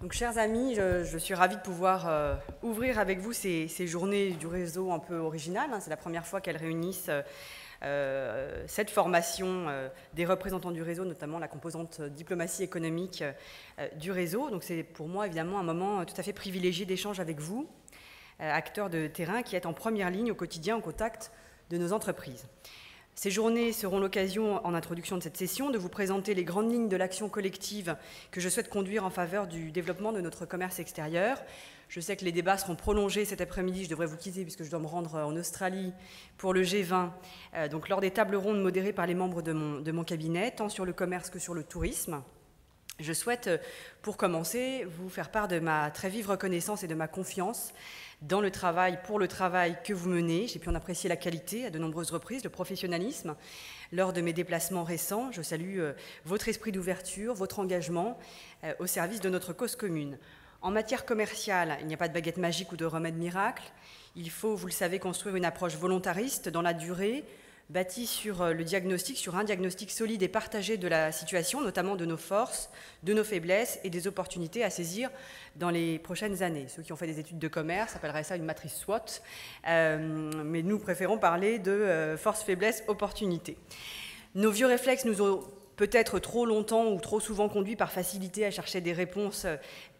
Donc, chers amis, je, suis ravie de pouvoir euh, ouvrir avec vous ces, journées du réseau un peu originales. Hein. C'est la première fois qu'elles réunissent euh, cette formation euh, des représentants du réseau, notamment la composante diplomatie économique du réseau. Donc, c'est pour moi évidemment un moment tout à fait privilégié d'échange avec vous, acteurs de terrain qui êtes en première ligne au quotidien au contact de nos entreprises. Ces journées seront l'occasion, en introduction de cette session, de vous présenter les grandes lignes de l'action collective que je souhaite conduire en faveur du développement de notre commerce extérieur. Je sais que les débats seront prolongés cet après-midi. Je devrais vous quitter puisque je dois me rendre en Australie pour le G20. Euh, donc, lors des tables rondes modérées par les membres de mon, cabinet, tant sur le commerce que sur le tourisme. Je souhaite, euh, pour commencer, vous faire part de ma très vive reconnaissance et de ma confiance dans le travail, pour le travail que vous menez. J'ai pu en apprécier la qualité à de nombreuses reprises, le professionnalisme. Lors de mes déplacements récents, je salue euh, votre esprit d'ouverture, votre engagement euh, au service de notre cause commune. En matière commerciale, il n'y a pas de baguette magique ou de remède miracle. Il faut, vous le savez, construire une approche volontariste dans la durée, bâti sur euh, le diagnostic, sur un diagnostic solide et partagé de la situation, notamment de nos forces, de nos faiblesses et des opportunités à saisir dans les prochaines années. Ceux qui ont fait des études de commerce appelleraient ça une matrice SWOT, euh, mais nous préférons parler de euh, force, faiblesse, opportunité. Nos vieux réflexes nous ont peut-être trop longtemps ou trop souvent conduits par facilité à chercher des réponses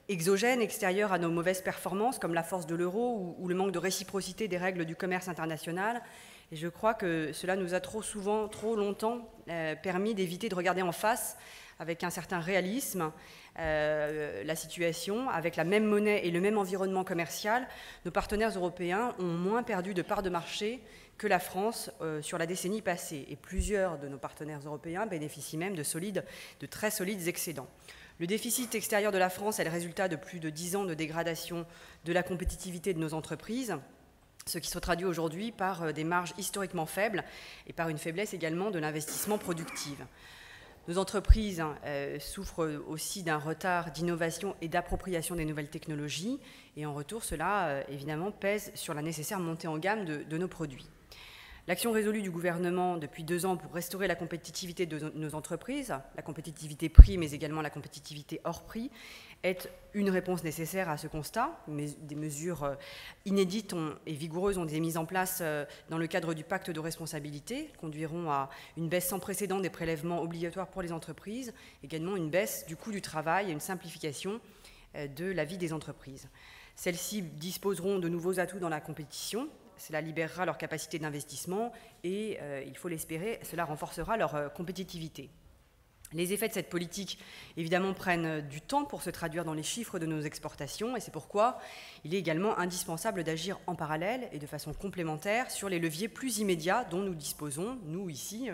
exogènes, extérieures à nos mauvaises performances, comme la force de l'euro ou, le manque de réciprocité des règles du commerce international, et je crois que cela nous a trop souvent, trop longtemps euh, permis d'éviter de regarder en face avec un certain réalisme euh, la situation, avec la même monnaie et le même environnement commercial, nos partenaires européens ont moins perdu de parts de marché que la France euh, sur la décennie passée. Et plusieurs de nos partenaires européens bénéficient même de, solides, de très solides excédents. Le déficit extérieur de la France est le résultat de plus de dix ans de dégradation de la compétitivité de nos entreprises ce qui se traduit aujourd'hui par euh, des marges historiquement faibles et par une faiblesse également de l'investissement productif. Nos entreprises hein, euh, souffrent aussi d'un retard d'innovation et d'appropriation des nouvelles technologies, et en retour, cela euh, évidemment pèse sur la nécessaire montée en gamme de nos produits. L'action résolue du gouvernement depuis deux ans pour restaurer la compétitivité de nos entreprises, la compétitivité prix, mais également la compétitivité hors prix, est une réponse nécessaire à ce constat. des mesures euh, inédites et vigoureuses ont été mises en place euh, dans le cadre du pacte de responsabilité, conduiront à une baisse sans précédent des prélèvements obligatoires pour les entreprises, également une baisse du coût du travail et une simplification euh, de la vie des entreprises. Celles-ci disposeront de nouveaux atouts dans la compétition, cela libérera leur capacité d'investissement et, il faut l'espérer, cela renforcera leur compétitivité. Les effets de cette politique, évidemment, prennent euh, du temps pour se traduire dans les chiffres de nos exportations, et c'est pourquoi il est également indispensable d'agir en parallèle et de façon complémentaire sur les leviers plus immédiats dont nous disposons, nous ici,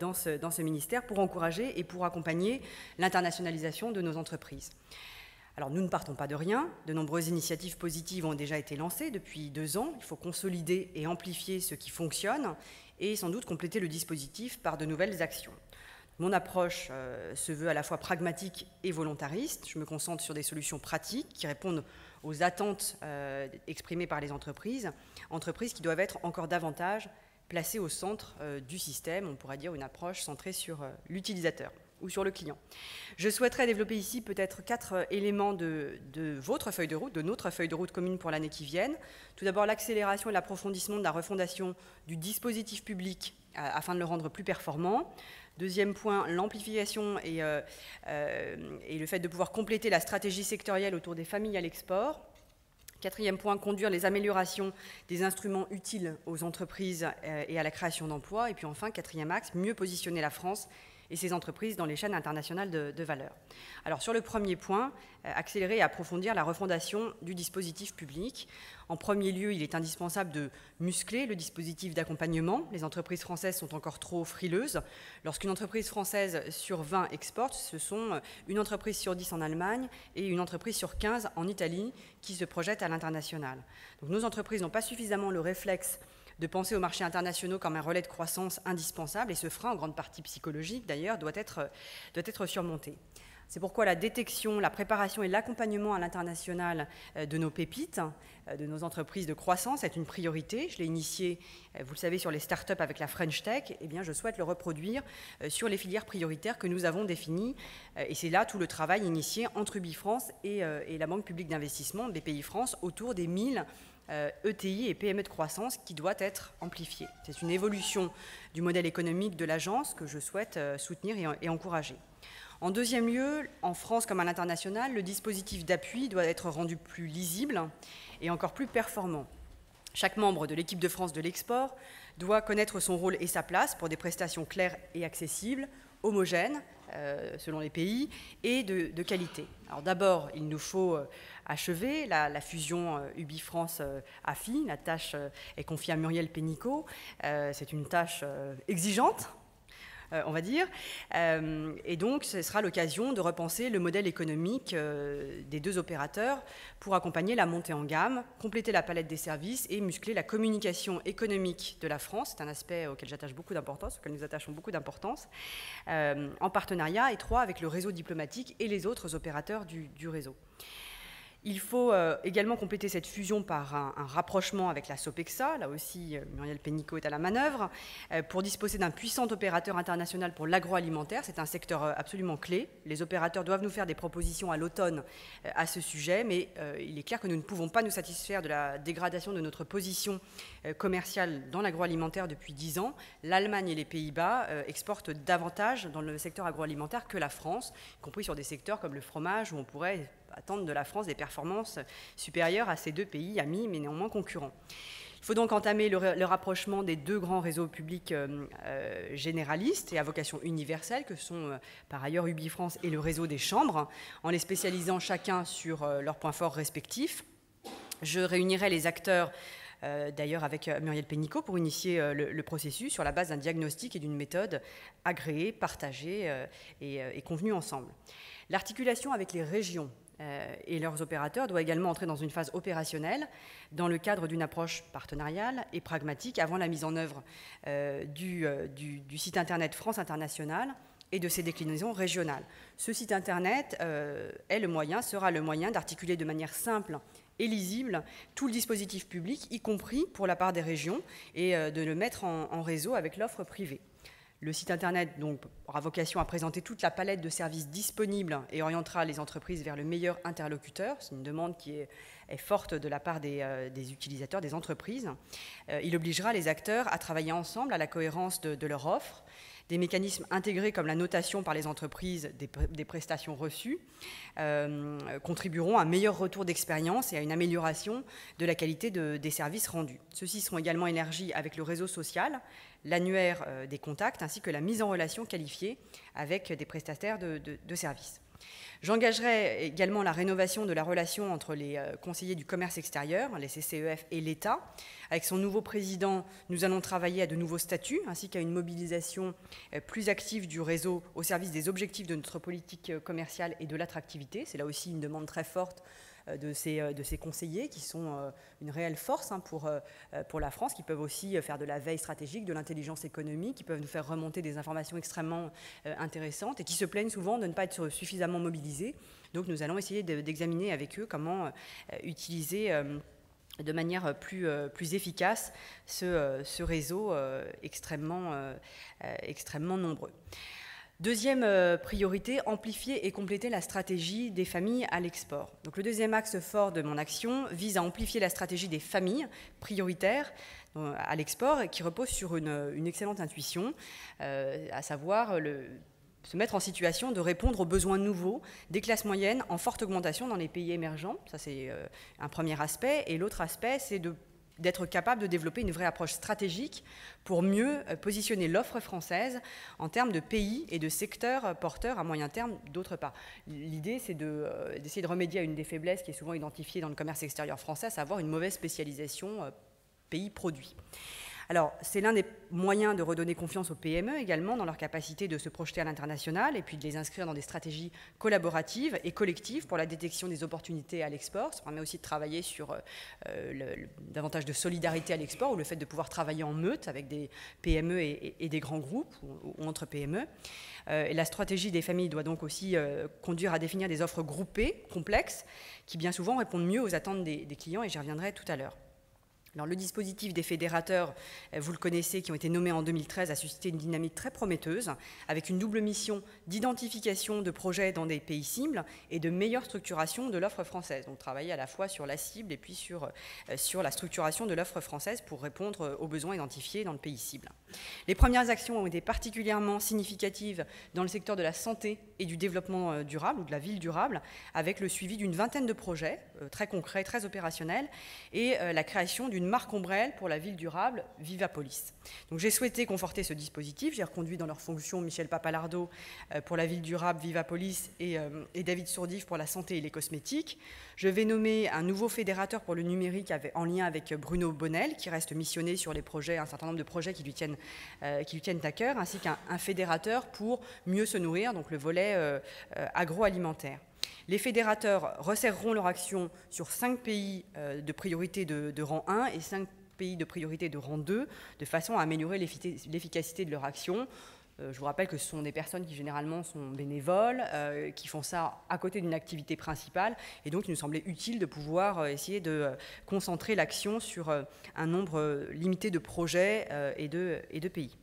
dans, ce, dans ce ministère, pour encourager et pour accompagner l'internationalisation de nos entreprises. Alors nous ne partons pas de rien, de nombreuses initiatives positives ont déjà été lancées depuis deux ans, il faut consolider et amplifier ce qui fonctionne et sans doute compléter le dispositif par de nouvelles actions. Mon approche euh, se veut à la fois pragmatique et volontariste. Je me concentre sur des solutions pratiques qui répondent aux attentes euh, exprimées par les entreprises, entreprises qui doivent être encore davantage placées au centre euh, du système, on pourrait dire une approche centrée sur l'utilisateur ou sur le client. Je souhaiterais développer ici peut-être quatre éléments de, votre feuille de route, de notre feuille de route commune pour l'année qui vient. Tout d'abord, l'accélération et l'approfondissement de la refondation du dispositif public afin de le rendre plus performant. Deuxième point, l'amplification et, euh, et, le fait de pouvoir compléter la stratégie sectorielle autour des familles à l'export. Quatrième point, conduire les améliorations des instruments utiles aux entreprises et à la création d'emplois. Et puis enfin, quatrième axe, mieux positionner la France et ces entreprises dans les chaînes internationales de, valeur. Alors sur le premier point, euh, accélérer et approfondir la refondation du dispositif public. En premier lieu, il est indispensable de muscler le dispositif d'accompagnement. Les entreprises françaises sont encore trop frileuses. Lorsqu'une entreprise française sur 20 exporte, ce sont euh, une entreprise sur 10 en Allemagne et une entreprise sur 15 en Italie qui se projettent à l'international. Donc nos entreprises n'ont pas suffisamment le réflexe de penser aux marchés internationaux comme un relais de croissance indispensable, et ce frein, en grande partie psychologique d'ailleurs, doit être, doit être surmonté. C'est pourquoi la détection, la préparation et l'accompagnement à l'international euh, de nos pépites, euh, de nos entreprises de croissance est une priorité. Je l'ai initié, euh, vous le savez, sur les startups avec la French Tech. Eh bien, je souhaite le reproduire sur les filières prioritaires que nous avons définies. Et c'est là tout le travail initié entre UbiFrance et, et la Banque publique d'investissement, BPI France, autour des 1000 ETI e et PME de croissance qui doit être amplifié. C'est une évolution du modèle économique de l'agence que je souhaite soutenir et encourager. En deuxième lieu, en France comme à l'international, le dispositif d'appui doit être rendu plus lisible et encore plus performant. Chaque membre de l'équipe de France de l'export doit connaître son rôle et sa place pour des prestations claires et accessibles, homogènes euh, selon les pays et de, qualité. Alors d'abord, il nous faut euh, achever la, fusion euh, UBI-France-AFI. La tâche est confiée à Muriel Pénicaud. C'est une tâche exigeante euh, on va dire. Euh, et donc, ce sera l'occasion de repenser le modèle économique euh, des deux opérateurs pour accompagner la montée en gamme, compléter la palette des services et muscler la communication économique de la France. C'est un aspect auquel j'attache beaucoup d'importance, auquel nous attachons beaucoup d'importance, en partenariat étroit avec le réseau diplomatique et les autres opérateurs du réseau. Il faut euh, également compléter cette fusion par un, rapprochement avec la SOPEXA, là aussi euh, Muriel Pénicaud est à la manœuvre, euh, pour disposer d'un puissant opérateur international pour l'agroalimentaire. C'est un secteur absolument clé. Les opérateurs doivent nous faire des propositions à l'automne à ce sujet, mais il est clair que nous ne pouvons pas nous satisfaire de la dégradation de notre position commerciale dans l'agroalimentaire depuis dix ans. L'Allemagne et les Pays-Bas exportent davantage dans le secteur agroalimentaire que la France, y compris sur des secteurs comme le fromage, où on pourrait attendre de la France des performances supérieures à ces deux pays amis, mais néanmoins concurrents. Il faut donc entamer le, rapprochement des deux grands réseaux publics euh, euh, généralistes et à vocation universelle, que sont euh, par ailleurs UbiFrance et le réseau des chambres, en les spécialisant chacun sur leurs points forts respectifs. Je réunirai les acteurs d'ailleurs avec Muriel Pénicaud pour initier le, processus sur la base d'un diagnostic et d'une méthode agréée, partagée et, et convenue ensemble. L'articulation avec les régions et leurs opérateurs doivent également entrer dans une phase opérationnelle dans le cadre d'une approche partenariale et pragmatique avant la mise en œuvre euh, euh, du, site Internet France International et de ses déclinaisons régionales. Ce site Internet est le moyen, sera le moyen d'articuler de manière simple et lisible tout le dispositif public, y compris pour la part des régions, et de le mettre en réseau avec l'offre privée. Le site Internet aura vocation à présenter toute la palette de services disponibles et orientera les entreprises vers le meilleur interlocuteur. C'est une demande qui est, forte de la part des, euh, utilisateurs, des entreprises. Euh, il obligera les acteurs à travailler ensemble à la cohérence de, leur offre. Des mécanismes intégrés comme la notation par les entreprises des, prestations reçues euh, contribueront à un meilleur retour d'expérience et à une amélioration de la qualité des services rendus. Ceux-ci seront également énergies avec le réseau social, l'annuaire euh, des contacts ainsi que la mise en relation qualifiée avec des prestataires de, services. J'engagerai également la rénovation de la relation entre les euh, conseillers du commerce extérieur, les CCEF et l'État. Avec son nouveau président, nous allons travailler à de nouveaux statuts ainsi qu'à une mobilisation euh, plus active du réseau au service des objectifs de notre politique commerciale et de l'attractivité. C'est là aussi une demande très forte euh, de ces, euh, de conseillers qui sont euh, une réelle force hein, pour, pour la France, qui peuvent aussi faire de la veille stratégique, de l'intelligence économique, qui peuvent nous faire remonter des informations extrêmement intéressantes et qui se plaignent souvent de ne pas être suffisamment mobilisés. Donc nous allons essayer d'examiner avec eux comment utiliser de manière plus, plus efficace ce, ce réseau extrêmement, extrêmement nombreux. Deuxième euh, priorité, amplifier et compléter la stratégie des familles à l'export. Donc le deuxième axe fort de mon action vise à amplifier la stratégie des familles prioritaires euh, à l'export qui repose sur une, excellente intuition, euh, à savoir se mettre en situation de répondre aux besoins nouveaux des classes moyennes en forte augmentation dans les pays émergents. Ça, c'est un premier aspect. Et l'autre aspect, c'est de d'être capable de développer une vraie approche stratégique pour mieux euh, positionner l'offre française en termes de pays et de secteurs euh, porteurs à moyen terme d'autre part. L'idée, c'est euh, d'essayer de, remédier à une des faiblesses qui est souvent identifiée dans le commerce extérieur français, à savoir une mauvaise spécialisation pays-produit. Alors, c'est l'un des moyens de redonner confiance aux PME également dans leur capacité de se projeter à l'international et puis de les inscrire dans des stratégies collaboratives et collectives pour la détection des opportunités à l'export. Ça permet aussi de travailler sur euh, davantage de solidarité à l'export ou le fait de pouvoir travailler en meute avec des PME et, des grands groupes ou, entre PME. Euh, et la stratégie des familles doit donc aussi euh, conduire à définir des offres groupées, complexes, qui bien souvent répondent mieux aux attentes des clients et j'y reviendrai tout à l'heure le dispositif des fédérateurs, euh, vous le connaissez, qui ont été nommés en 2013, a suscité une dynamique très prometteuse, avec une double mission d'identification de projets dans des pays cibles et de meilleure structuration de l'offre française. Donc travailler à la fois sur la cible et puis sur, euh, sur la structuration de l'offre française pour répondre euh, aux besoins identifiés dans le pays cible. Les premières actions ont été particulièrement significatives dans le secteur de la santé et du développement durable ou de la ville durable, avec le suivi d'une vingtaine de projets très concrets, très opérationnels, et la création d'une marque ombrelle pour la ville durable, Vivapolis. Donc j'ai souhaité conforter ce dispositif. J'ai reconduit dans leur fonction Michel Papalardo euh, pour la ville durable, Vivapolis, et, euh, et David Sourdif pour la santé et les cosmétiques. Je vais nommer un nouveau fédérateur pour le numérique en lien avec Bruno Bonnel, qui reste missionné sur les projets, un certain nombre de projets qui lui tiennent, euh, qui lui tiennent à cœur, ainsi qu'un fédérateur pour mieux se nourrir, donc le volet agroalimentaire. Les fédérateurs resserreront leur action sur cinq pays euh, de priorité de, rang 1 et cinq pays de priorité de rang 2, de façon à améliorer l'efficacité de leur action. Euh, je vous rappelle que ce sont des personnes qui généralement sont bénévoles, euh, qui font ça à côté d'une activité principale, et donc il nous semblait utile de pouvoir essayer de concentrer l'action sur un nombre limité de projets et de pays.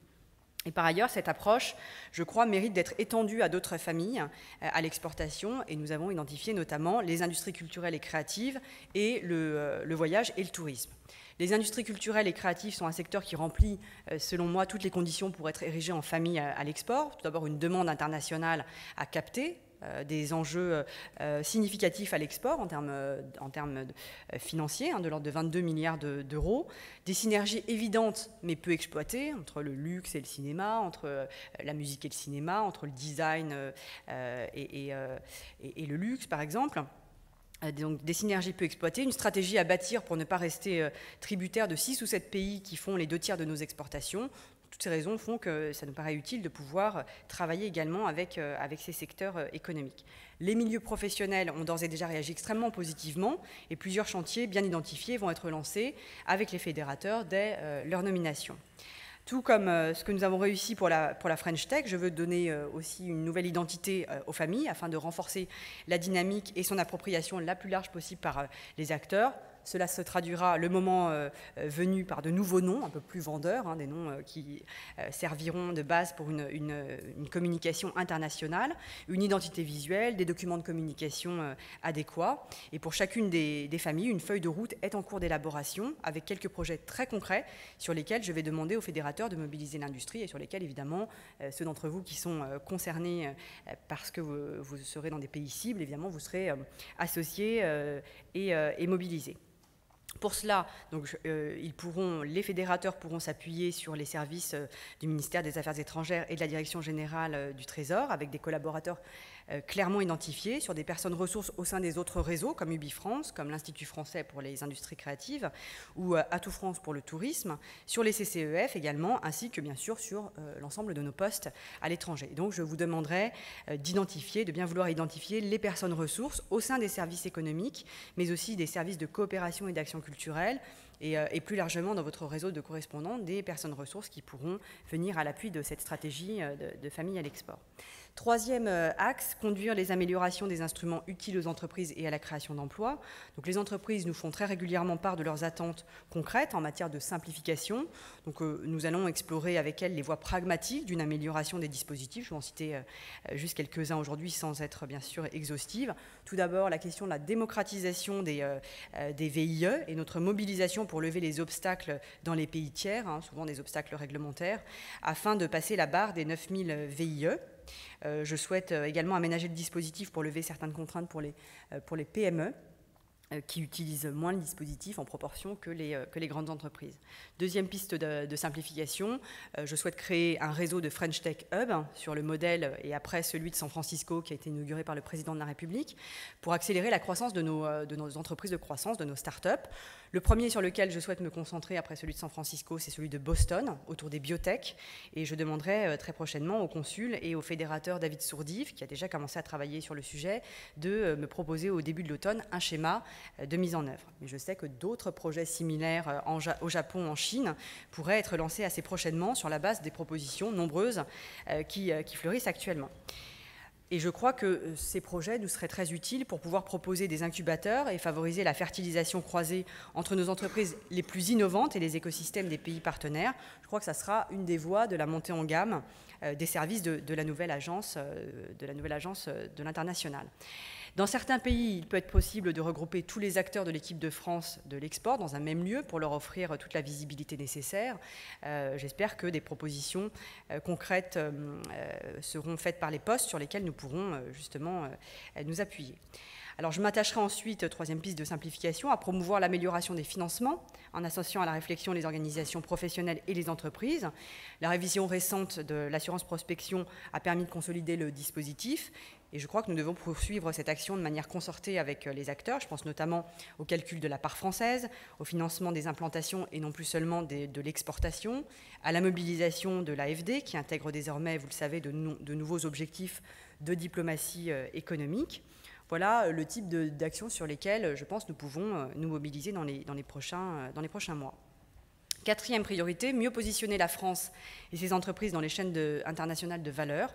Et par ailleurs, cette approche, je crois, mérite d'être étendue à d'autres familles euh, à l'exportation, et nous avons identifié notamment les industries culturelles et créatives et le, euh, voyage et le tourisme. Les industries culturelles et créatives sont un secteur qui remplit, euh, selon moi, toutes les conditions pour être érigé en famille à l'export. Tout d'abord, une demande internationale à capter, des enjeux euh, euh, significatifs à l'export en termes, en termes financiers, hein, de l'ordre de 22 milliards d'euros, des synergies évidentes mais peu exploitées entre le luxe et le cinéma, entre la musique et le cinéma, entre le design et, et, le luxe par exemple. Donc des synergies peu exploitées, une stratégie à bâtir pour ne pas rester tributaire de six ou sept pays qui font les deux tiers de nos exportations, toutes ces raisons font que ça nous paraît utile de pouvoir travailler également avec, euh, ces secteurs euh, économiques. Les milieux professionnels ont d'ores et déjà réagi extrêmement positivement et plusieurs chantiers bien identifiés vont être lancés avec les fédérateurs dès euh, leur nomination. Tout comme ce que nous avons réussi pour la French Tech, je veux donner aussi une nouvelle identité aux familles afin de renforcer la dynamique et son appropriation la plus large possible par les acteurs, cela se traduira le moment euh, euh, venu par de nouveaux noms, un peu plus vendeurs, hein, des noms euh, qui serviront de base pour une, communication internationale, une identité visuelle, des documents de communication adéquats. Et pour chacune des, familles, une feuille de route est en cours d'élaboration avec quelques projets très concrets sur lesquels je vais demander aux fédérateurs de mobiliser l'industrie et sur lesquels, évidemment, ceux d'entre vous qui sont concernés parce que vous, serez dans des pays cibles, évidemment, vous serez associés et mobilisés. Pour cela, euh, les fédérateurs pourront s'appuyer sur les services euh, du ministère des Affaires étrangères et de la Direction générale euh, du Trésor, avec des collaborateurs clairement identifiés sur des personnes ressources au sein des autres réseaux, comme UbiFrance, comme l'Institut français pour les industries créatives, ou euh, Atout France pour le tourisme, sur les CCEF également, ainsi que bien sûr sur euh, l'ensemble de nos postes à l'étranger. Donc je vous demanderai d'identifier, de bien vouloir identifier les personnes ressources au sein des services économiques, mais aussi des services de coopération et d'action culturelle, et, plus largement dans votre réseau de correspondants des personnes ressources qui pourront venir à l'appui de cette stratégie de famille à l'export. Troisième euh, axe, conduire les améliorations des instruments utiles aux entreprises et à la création d'emplois. Donc les entreprises nous font très régulièrement part de leurs attentes concrètes en matière de simplification. Donc euh, nous allons explorer avec elles les voies pragmatiques d'une amélioration des dispositifs. Je vais en citer euh, juste quelques-uns aujourd'hui sans être bien sûr exhaustive. Tout d'abord la question de la démocratisation des, VIE et notre mobilisation pour lever les obstacles dans les pays tiers, hein, souvent des obstacles réglementaires, afin de passer la barre des 9000 VIE. Euh, je souhaite euh, également aménager le dispositif pour lever certaines contraintes pour les, euh, PME. qui utilisent moins le dispositif en proportion que les, grandes entreprises. Deuxième piste de, simplification, je souhaite créer un réseau de French Tech Hub sur le modèle et après celui de San Francisco qui a été inauguré par le président de la République pour accélérer la croissance de nos, de nos entreprises de croissance, de nos startups. Le premier sur lequel je souhaite me concentrer après celui de San Francisco, c'est celui de Boston, autour des biotech. Et je demanderai très prochainement au consul et au fédérateur David Sourdive, qui a déjà commencé à travailler sur le sujet, de me proposer au début de l'automne un schéma euh, de mise en œuvre. Mais je sais que d'autres projets similaires euh, au Japon, en Chine, pourraient être lancés assez prochainement sur la base des propositions nombreuses euh, qui, fleurissent actuellement. Et je crois que ces projets nous seraient très utiles pour pouvoir proposer des incubateurs et favoriser la fertilisation croisée entre nos entreprises les plus innovantes et les écosystèmes des pays partenaires. Je crois que ça sera une des voies de la montée en gamme des services de, la nouvelle agence de la nouvelle agence de l'international. Dans certains pays, il peut être possible de regrouper tous les acteurs de l'équipe de France de l'export dans un même lieu pour leur offrir toute la visibilité nécessaire. Euh, j'espère que des propositions euh, concrètes euh, seront faites par les postes sur lesquels nous pourrons justement nous appuyer. Alors je m'attacherai ensuite, troisième piste de simplification, à promouvoir l'amélioration des financements en associant à la réflexion les organisations professionnelles et les entreprises. La révision récente de l'assurance prospection a permis de consolider le dispositif et je crois que nous devons poursuivre cette action de manière concertée avec les acteurs. Je pense notamment au calcul de la part française, au financement des implantations et non plus seulement de l'exportation, à la mobilisation de l'AFD qui intègre désormais, vous le savez, de, nouveaux objectifs de diplomatie euh, économique. Voilà euh, le type d'actions sur lesquelles euh, je pense nous pouvons euh, nous mobiliser dans les prochains mois. Quatrième priorité, mieux positionner la France et ses entreprises dans les chaînes internationales de valeur.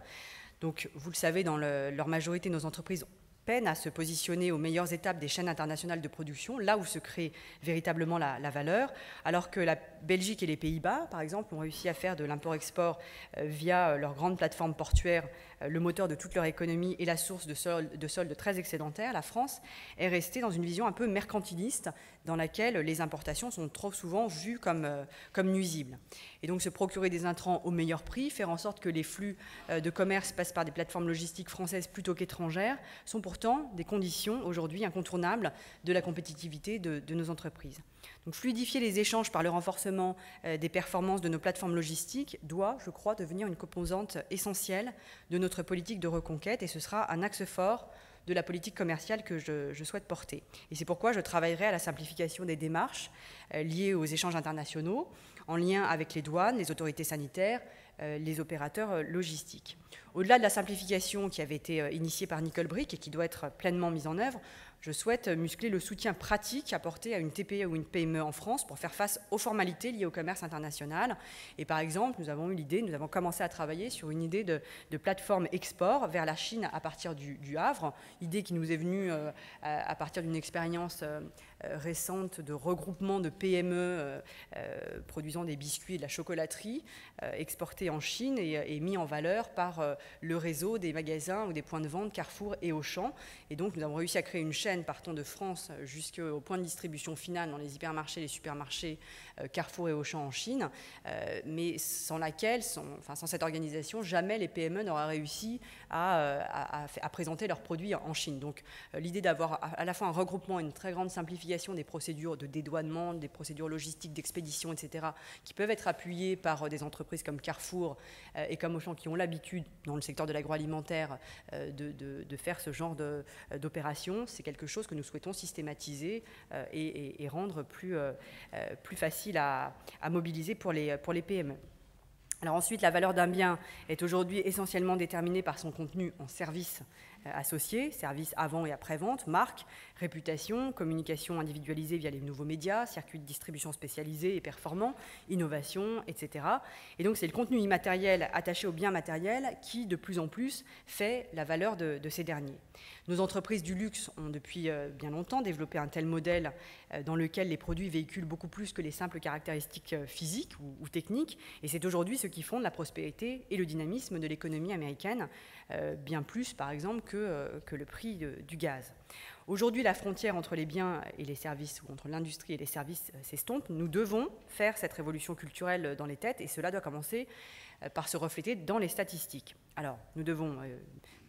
Donc, vous le savez, dans leur majorité, nos entreprises peinent à se positionner aux meilleures étapes des chaînes internationales de production, là où se crée véritablement la, valeur, alors que la Belgique et les Pays-Bas, par exemple, ont réussi à faire de l'import-export via leur grande plateforme portuaire euh, le moteur de toute leur économie et la source de soldes, très excédentaires, la France est restée dans une vision un peu mercantiliste dans laquelle les importations sont trop souvent vues comme, euh, nuisibles. Et donc se procurer des intrants au meilleur prix, faire en sorte que les flux euh, de commerce passent par des plateformes logistiques françaises plutôt qu'étrangères, sont pourtant des conditions aujourd'hui incontournables de la compétitivité de, de nos entreprises. Donc fluidifier les échanges par le renforcement euh, des performances de nos plateformes logistiques doit, je crois, devenir une composante essentielle de notre politique de reconquête et ce sera un axe fort de la politique commerciale que je, souhaite porter. Et c'est pourquoi je travaillerai à la simplification des démarches euh, liées aux échanges internationaux, en lien avec les douanes, les autorités sanitaires, euh, les opérateurs logistiques. Au-delà de la simplification qui avait été initiée par Nicole Brick et qui doit être pleinement mise en œuvre, je souhaite muscler le soutien pratique apporté à une TPE ou une PME en France pour faire face aux formalités liées au commerce international. Et par exemple, nous avons eu l'idée, nous avons commencé à travailler sur une idée de, plateforme export vers la Chine à partir du, Havre, idée qui nous est venue euh, à, partir d'une expérience euh, récente de regroupement de PME produisant des biscuits et de la chocolaterie exportés en Chine et, et, mis en valeur par le réseau des magasins ou des points de vente Carrefour et Auchan. Et donc nous avons réussi à créer une chaîne partant de France jusqu'au point de distribution final dans les hypermarchés, les supermarchés, euh, Carrefour et Auchan en Chine, euh, mais sans laquelle, sans, cette organisation, jamais les PME n'auraient réussi à, euh, à, présenter leurs produits en Chine. Donc l'idée d'avoir à la fois un regroupement, une très grande simplification des procédures de dédouanement, des procédures logistiques, d'expédition, etc., qui peuvent être appuyées par des entreprises comme Carrefour et comme Auchan qui ont l'habitude, dans le secteur de l'agroalimentaire, de, de, faire ce genre d'opération, c'est quelque chose que nous souhaitons systématiser et, rendre plus, facile à, mobiliser pour les, PME. Alors ensuite, la valeur d'un bien est aujourd'hui essentiellement déterminée par son contenu en service euh, associés, services avant et après-vente, marque, réputation, communication individualisée via les nouveaux médias, circuits de distribution spécialisés et performants, innovation, etc. Et donc c'est le contenu immatériel attaché au bien matériel qui, de plus en plus, fait la valeur de, ces derniers. Nos entreprises du luxe ont depuis euh, bien longtemps développé un tel modèle euh, dans lequel les produits véhiculent beaucoup plus que les simples caractéristiques physiques ou, techniques, et c'est aujourd'hui ce qui fonde la prospérité et le dynamisme de l'économie américaine, bien plus par exemple que, que le prix du gaz. Aujourd'hui, la frontière entre les biens et les services, ou entre l'industrie et les services, s'estompe. Nous devons faire cette révolution culturelle dans les têtes, et cela doit commencer par se refléter dans les statistiques. Alors, nous devons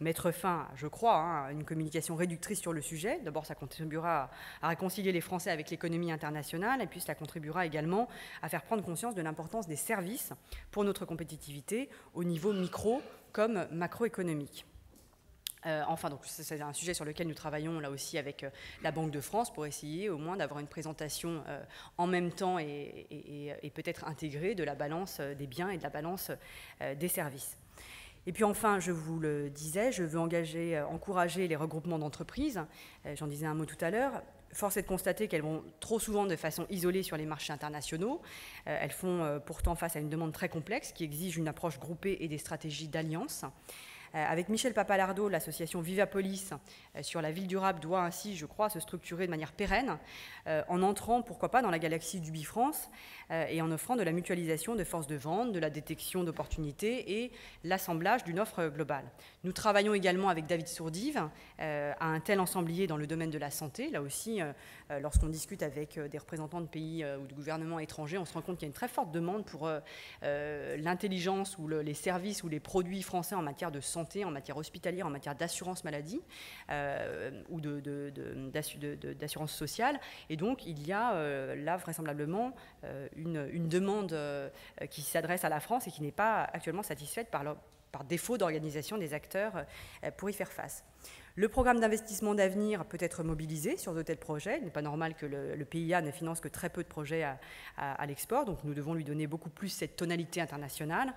mettre fin, je crois, hein, à une communication réductrice sur le sujet. D'abord, ça contribuera à réconcilier les Français avec l'économie internationale, et puis cela contribuera également à faire prendre conscience de l'importance des services pour notre compétitivité au niveau micro comme macroéconomique. Euh, enfin, donc c'est un sujet sur lequel nous travaillons là aussi avec euh, la Banque de France pour essayer au moins d'avoir une présentation euh, en même temps et, et peut-être intégrée de la balance des biens et de la balance des services. Et puis enfin, je vous le disais, je veux euh, encourager les regroupements d'entreprises. Euh, j'en disais un mot tout à l'heure. Force est de constater qu'elles vont trop souvent de façon isolée sur les marchés internationaux. Euh, elles font pourtant face à une demande très complexe qui exige une approche groupée et des stratégies d'alliance. Euh, avec Michel Papalardo, l'association Vivapolis euh, sur la ville durable doit ainsi, je crois, se structurer de manière pérenne, euh, en entrant, pourquoi pas, dans la galaxie du Bifrance et en offrant de la mutualisation de forces de vente, de la détection d'opportunités et l'assemblage d'une offre globale. Nous travaillons également avec David Sourdive à un tel ensemblier dans le domaine de la santé. Là aussi, lorsqu'on discute avec des représentants de pays ou de gouvernements étrangers, on se rend compte qu'il y a une très forte demande pour l'intelligence ou les services ou les produits français en matière de santé en matière hospitalière, en matière d'assurance maladie euh, ou d'assurance sociale. Et donc, il y a euh, là vraisemblablement euh, une, demande qui s'adresse à la France et qui n'est pas actuellement satisfaite par, défaut d'organisation des acteurs pour y faire face. Le programme d'investissement d'avenir peut être mobilisé sur de tels projets. Il n'est pas normal que le, PIA ne finance que très peu de projets à, à l'export, donc nous devons lui donner beaucoup plus cette tonalité internationale.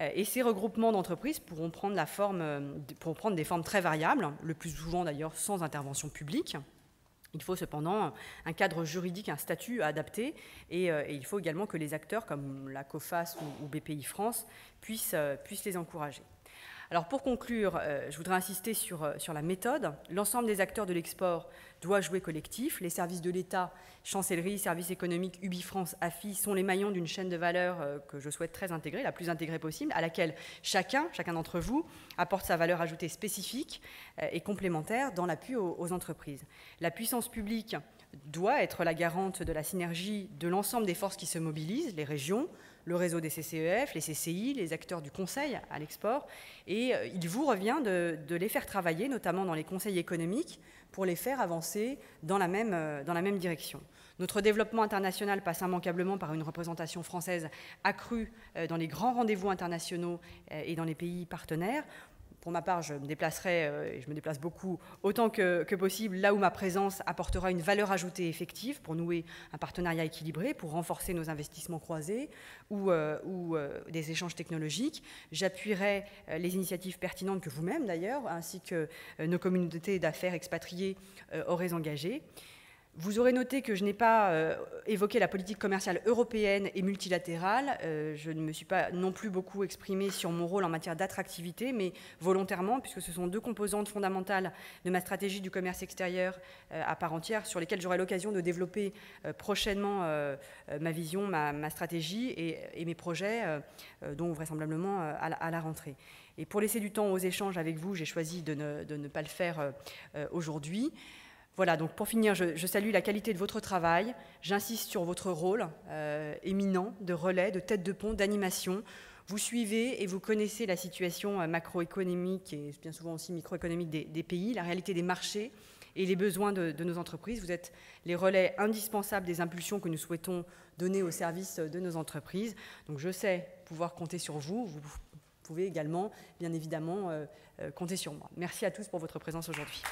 Euh, et ces regroupements d'entreprises pourront prendre, la forme, euh, pourront prendre des formes très variables, le plus souvent d'ailleurs sans intervention publique. Il faut cependant un cadre juridique, un statut adapté, et, euh, il faut également que les acteurs comme la COFAS ou, BPI France puissent les encourager. Alors pour conclure, euh, je voudrais insister sur, euh, sur la méthode. L'ensemble des acteurs de l'export doit jouer collectif. Les services de l'État, chancellerie, services économiques, UbiFrance, AFI sont les maillons d'une chaîne de valeur euh, que je souhaite très intégrée, la plus intégrée possible, à laquelle chacun, chacun d'entre vous, apporte sa valeur ajoutée spécifique et complémentaire dans l'appui aux, aux entreprises. La puissance publique doit être la garante de la synergie de l'ensemble des forces qui se mobilisent, les régions, le réseau des CCEF, les CCI, les acteurs du conseil à l'export. Et euh, il vous revient de, les faire travailler, notamment dans les conseils économiques, pour les faire avancer dans la même, euh, direction. Notre développement international passe immanquablement par une représentation française accrue euh, dans les grands rendez-vous internationaux et dans les pays partenaires pour ma part, je me déplacerai, euh, et je me déplace beaucoup, autant que, possible, là où ma présence apportera une valeur ajoutée effective pour nouer un partenariat équilibré, pour renforcer nos investissements croisés ou, euh, euh, des échanges technologiques. J'appuierai les initiatives pertinentes que vous-même, d'ailleurs, ainsi que nos communautés d'affaires expatriées auraient engagées. Vous aurez noté que je n'ai pas euh, évoqué la politique commerciale européenne et multilatérale. Euh, je ne me suis pas non plus beaucoup exprimée sur mon rôle en matière d'attractivité, mais volontairement, puisque ce sont deux composantes fondamentales de ma stratégie du commerce extérieur euh, à part entière, sur lesquelles j'aurai l'occasion de développer prochainement ma vision, ma, stratégie et, mes projets, dont vraisemblablement à la, rentrée. Et pour laisser du temps aux échanges avec vous, j'ai choisi de ne, pas le faire aujourd'hui. Voilà, donc pour finir, je, salue la qualité de votre travail. J'insiste sur votre rôle euh, éminent de relais, de tête de pont, d'animation. Vous suivez et vous connaissez la situation euh, macroéconomique et bien souvent aussi microéconomique des, pays, la réalité des marchés et les besoins de, nos entreprises. Vous êtes les relais indispensables des impulsions que nous souhaitons donner au service de nos entreprises. Donc je sais pouvoir compter sur vous. Vous pouvez également, bien évidemment, euh, compter sur moi. Merci à tous pour votre présence aujourd'hui.